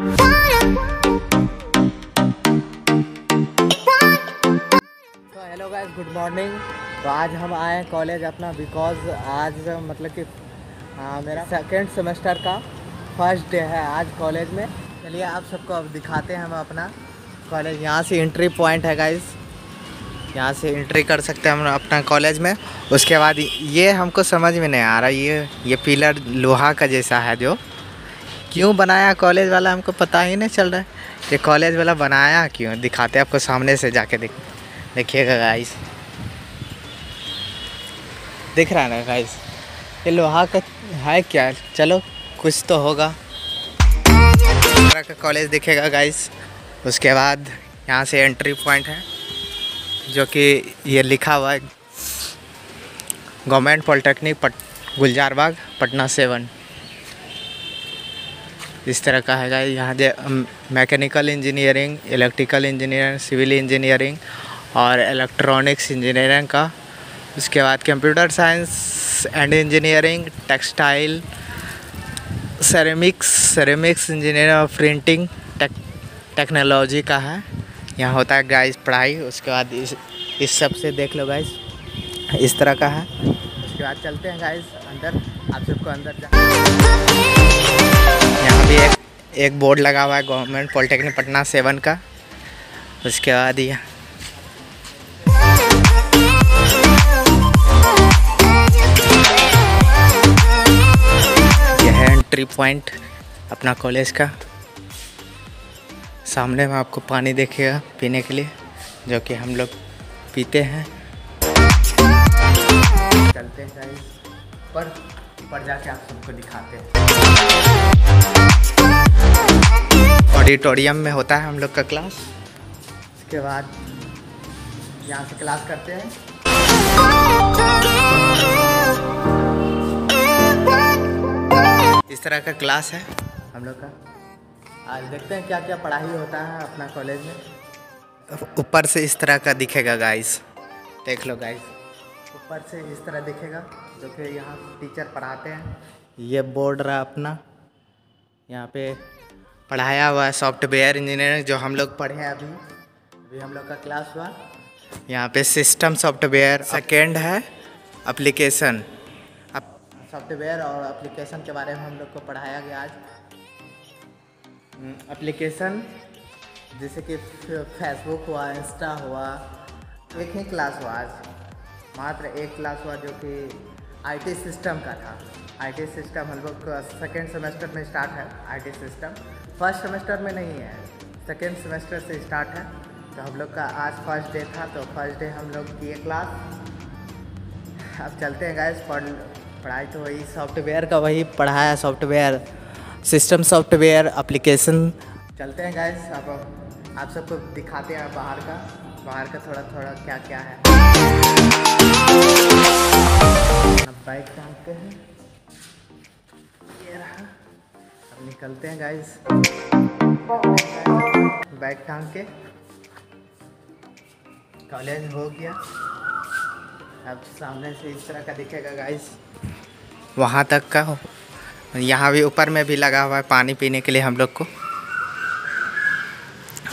Hello guys good morning तो आज हम आए हैं कॉलेज अपना बिकॉज़ आज मतलब कि हाँ मेरा सेकेंड सेमेस्टर का फ़र्स्ट डे है आज कॉलेज में। चलिए आप सबको अब दिखाते हैं हम अपना कॉलेज यहाँ से एंट्री पॉइंट है गाइस यहाँ से एंट्री कर सकते हैं हम अपना कॉलेज में। उसके बाद ये हमको समझ में नहीं आ रहा, ये ये पिलर लोहा का जैसा है जो। क्यों बनाया? कॉलेज वाला हमको पता ही नहीं चल रहा है। ये कॉलेज वाला बनाया क्यों? दिखाते आपको सामने से जाके देख। देखिएगा गाइस दिख रहा है ना गाइस ये लोहा का है क्या? चलो, कुछ तो होगा। का कॉलेज दिखेगा गाइस उसके बाद यहाँ से एंट्री पॉइंट है, जो कि ये लिखा हुआ है। गवर्नमेंट पॉलिटेक्निक पट गुलजार बाग, पटना सेवन इस तरह का है यहाँ जे mechanical engineering, electrical engineering, civil engineering और इलेक्ट्रॉनिक्स इंजीनियरिंग का। उसके बाद computer science and engineering, textile, ceramics ceramics engineering और प्रिंटिंग टेक, टेक्नोलॉजी का है। यहाँ होता है गाइस पढ़ाई, उसके बाद इस इस सबसे देख लो गाइस इस तरह का है। उसके बाद चलते हैं गाइस अंदर। आप सबको अंदर यहाँ भी एक एक बोर्ड लगा हुआ है गवर्नमेंट पॉलिटेक्निक पटना सेवन का। उसके बाद ये यह है एंट्री पॉइंट अपना कॉलेज का। सामने में आपको पानी देखेगा पीने के लिए, जो कि हम लोग पीते हैं। चलते हैं गाइस पर ऊपर जाके आप सबको दिखाते हैं। ऑडिटोरियम में होता है हम लोग का क्लास। उसके बाद यहाँ से क्लास करते हैं। इस तरह का क्लास है। हम लोग का। आज देखते हैं क्या क्या पढ़ाई होता है अपना कॉलेज में। ऊपर से इस तरह का दिखेगा गाइस देख लो गाइस ऊपर से इस तरह दिखेगा जो कि यहाँ टीचर पढ़ाते हैं। ये बोर्ड रहा अपना। यहाँ पे पढ़ाया हुआ है सॉफ्टवेयर इंजीनियरिंग जो हम लोग पढ़े हैं अभी। अभी हम लोग का क्लास हुआ। यहाँ पे सिस्टम सॉफ्टवेयर सेकेंड है अप्लीकेशन सॉफ्टवेयर और एप्लीकेशन के बारे में हम लोग को पढ़ाया गया आज। एप्लीकेशन जैसे कि फेसबुक हुआ इंस्टा हुआ एक ही क्लास हुआ आज। मात्र एक क्लास हुआ जो कि आईटी सिस्टम का था। आईटी सिस्टम हम लोग सेकेंड सेमेस्टर में स्टार्ट है आईटी सिस्टम फ़र्स्ट सेमेस्टर में नहीं है सेकेंड सेमेस्टर से स्टार्ट है। तो हम लोग का आज फ़र्स्ट डे था तो फ़र्स्ट डे हम लोग किए क्लास अब चलते हैं गैस पढ़ पढ़ाई तो वही सॉफ्टवेयर का वही पढ़ाया सॉफ्टवेयर सिस्टम सॉफ्टवेयर एप्लीकेशन चलते हैं गैस अब आप सबको दिखाते हैं बाहर का। बाहर का थोड़ा थोड़ा क्या क्या है बाइक टांगते हैं। ये रहा। अब निकलते हैं गाइस बाइक टांग के। कॉलेज हो गया। अब सामने से इस तरह का दिखेगा गाइस वहाँ तक का यहाँ भी ऊपर में भी लगा हुआ है पानी पीने के लिए हम लोग को।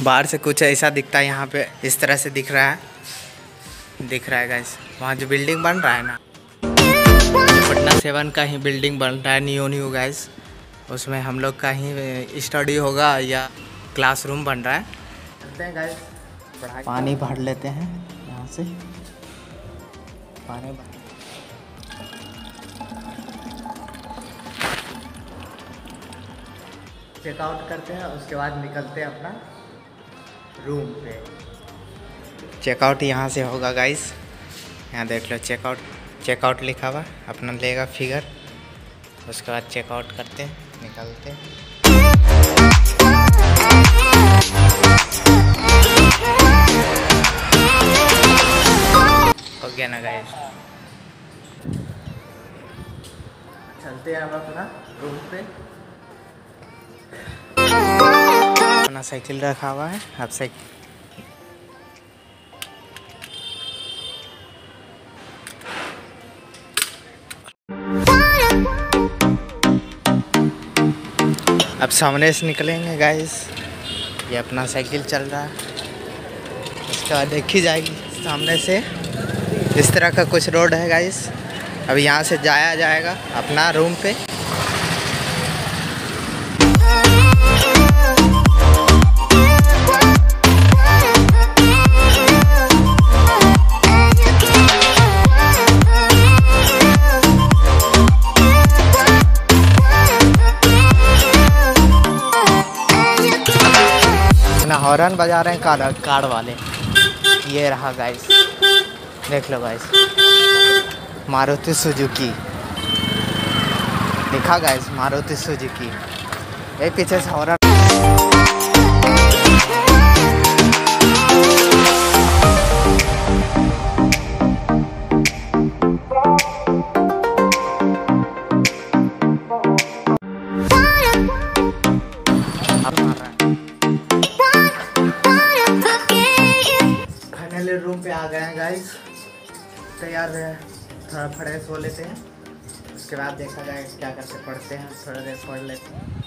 बाहर से कुछ ऐसा दिखता है यहाँ पे इस तरह से दिख रहा है। दिख रहा है गाइस वहाँ जो बिल्डिंग बन रहा है ना। पटना सेवन का ही बिल्डिंग बन रहा है न्यू न्यू गाइस उसमें हम लोग का ही स्टडी होगा या क्लासरूम बन रहा है। चलते हैं गाइस पानी भर लेते हैं यहाँ से। पानी भर। चेकआउट करते हैं उसके बाद निकलते हैं अपना। रूम पे। चेकआउट यहाँ से होगा गाइस यहाँ देख लो चेकआउट चेकआउट लिखा हुआ अपना लेगा फिगर उसके बाद चेकआउट करते निकलते हो। गया ना गाइस चलते हैं अब अपना रूम पे। अपना साइकिल रखा हुआ है। अब साइकिल अब सामने से निकलेंगे गाइस ये अपना साइकिल चल रहा है। इसके बाद देखी जाएगी सामने से। इस तरह का कुछ रोड है गाइस अब यहाँ से जाया जाएगा अपना रूम पे। हॉर्न बजा रहे हैं कार कार वाले। ये रहा गाइस देख लो गाइस मारुति सुजुकी। देखा गाइस मारुति सुजुकी। ये पीछे से हॉर्न तैयार है। थोड़ा फ्रेश हो लेते हैं। उसके बाद देखा जाए क्या करके पढ़ते हैं, थोड़ा देर पढ़ लेते हैं।